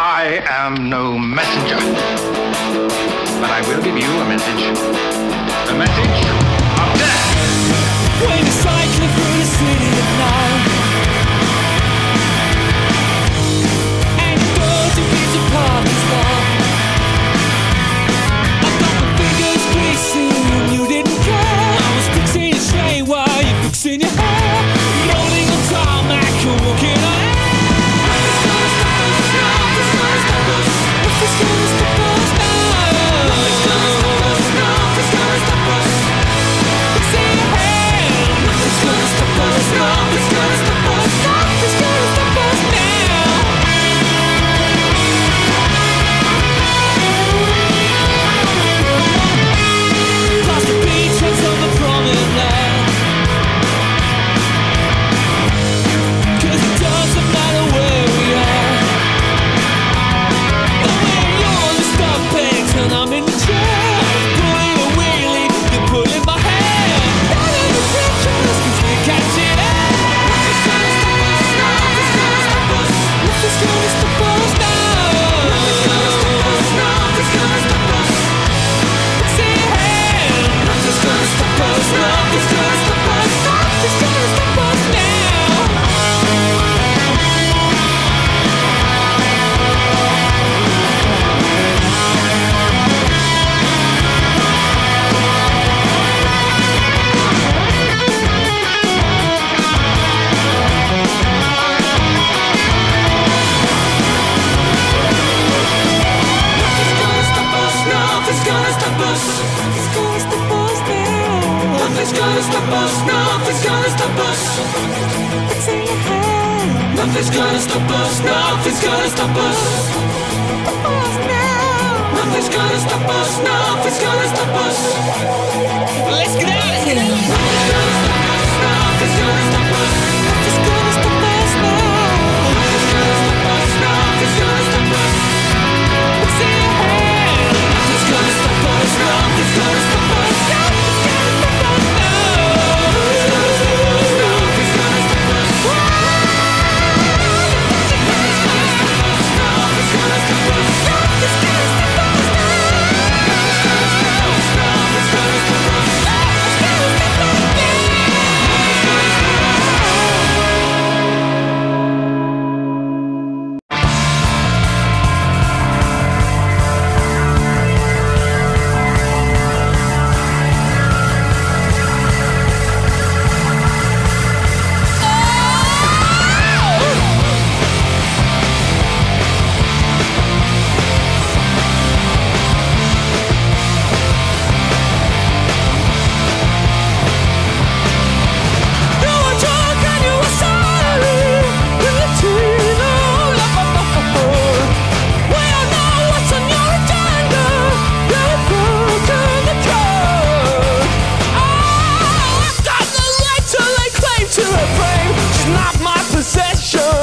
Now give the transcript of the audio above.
I am no messenger. But I will give you a message. A message of death. Wait a second. just nothing's gonna stop us Nothing's gonna stop us, nothing's gonna stop us Nothing's gonna stop us, nothing's gonna stop us Let's get it! show.